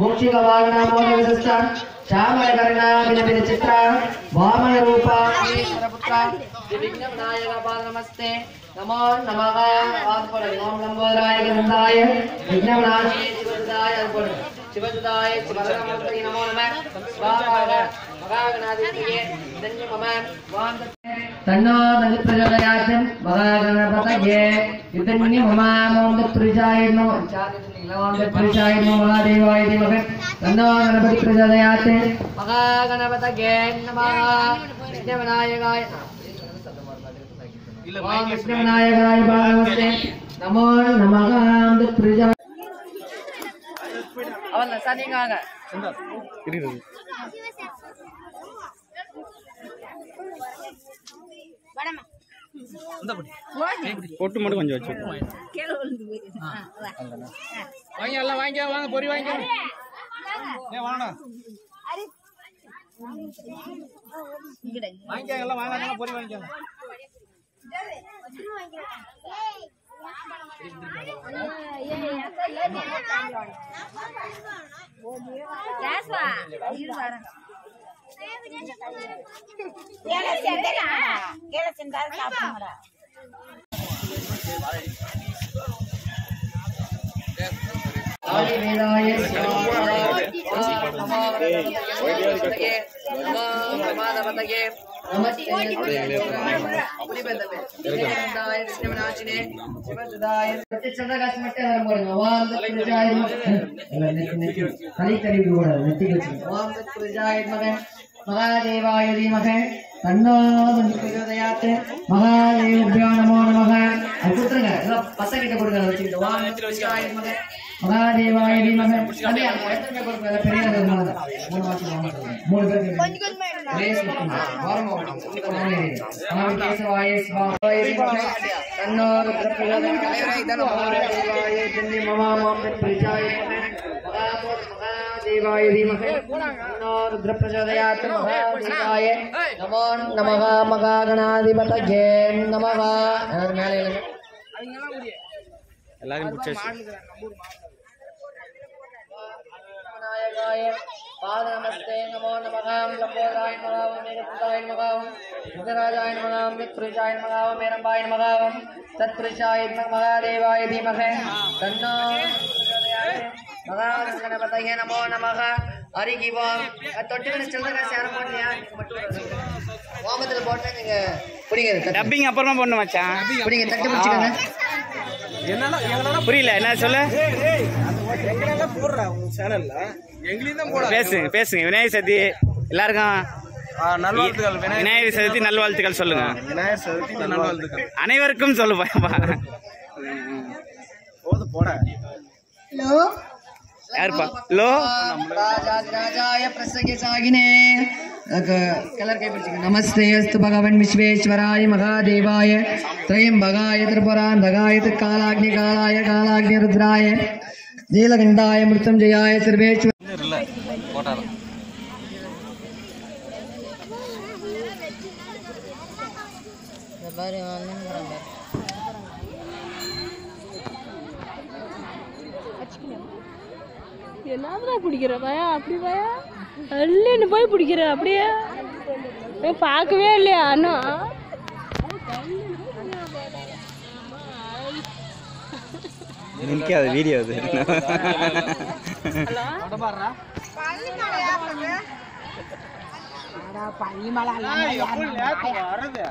मोक्षिक वागना मोद विशिष्ट श्यामय करुणा विनमित चित्र वामन रूप पुत्र विघ्न विनायक पाद नमस्ते नमो नमः आत्मन ओम लंबोदराय गंधाय विघ्न विनाशे शिवदाय आत्मन शिवदाय शिवरामोत्तरी नमो नमः स्वाहा மகாகணாதிபதியே தஞ்ச மம வாந்த தன்னோ நதி பிரஜோதயாச்சம் மகாகணபதயே இதன்மி Allah Nasani nggak nggak? Sudah. Kiri dulu. பொட்டு மட்டும் கொஞ்சம் வச்சு வாங்க எல்லாம் வாங்க வாங்க பொறி வாங்க. வாங்க எல்லாம் வாங்க பொறி வாங்கிக்கோங்க ஆதிவேதாய சிவாய நமாதபதயே மகாதேவாய தீமக தன்னோ பிரச்சோதயாத் மகாதேவபியோ நமோ நமக அது கொடுத்துருங்க எல்லாம் பசங்க கிட்ட கொடுங்க அதை வச்சுக்கிட்டு நமக மகாதேவாய தீமக அங்க எத்தனை கொடுங்க? பெரிய. மூணு வாங்க. மூணு பேர் கேட்குங்க. ஒரே சுத்தம். வாரமா ஓடுங்க. மகாவி கேசவாய சிவாய தீமக தன்னோ மமாமாம் பிரச்சாய மகாதேவாய தீமக தன்னோ ருத்ரபிரச்சோதயாத் மகாதேவாய நமோ நமக மகாகணாதிபதயே நமக எல்லாரும் மேலே எழுங்க. எல்லாரையும் பிடிச்சாச்சு. விநாயகாய பாத நமஸ்தே நமோ நமகாம் லம்போதராய நமகாம் மேகசுதாய நமகாம் முகராஜாய நமகாம் வித்ருஜாய நமகாம் மேரம்பாய நமகாம் தத்ருஷாய மகாதேவாய தீமக தன்னோ மகாகணபதயே நமோ நமக. ஹரிகி ஓம் தொட்டி மணி சில்லற சேரம் போடலையா ஓமத்தில் போட்டு நீங்க பிடிங்க டப்பிங் அப்புறமா பண்ணு மச்சான். பிடிங்க தட்டு பிடிச்சிக்கோங்க. புரியல என்ன சொல்லு? போட பேசுங்க பேசுங்க விநாயகர் சதுர்த்தி. எல்லாருக்கும் நல்வாழ்த்துக்கள் விநாயகர் சதுர்த்தி. நல்வாழ்த்துக்கள் சொல்லுங்க. விநாயகர் சதுர்த்தி நல்வாழ்த்துக்கள். அனைவருக்கும் சொல்லு யாருப்பா? ஹலோ? ராஜாதிராஜாய பிரசகே சாகினே கலர் கைப்பிடிச்சுங்க நமஸ்தே அஸ்து பகவன் விஸ்வேஸ்வராய மகாதேவாய திரையம்பகாய திருபுராந்தகாய திருக்காலாக்னி காலாய காலாக்னி ருத்ராய நீலகண்டாய மிருத்தஞ்சயாய என்னதுடா பிடிக்கிற பயா? அப்படி பயா? அள்ளின்னு போய் பிடிக்கிற அப்படியே? பார்க்கவே இல்லையா அண்ணா? நிற்காது வீடியோ அது. வரது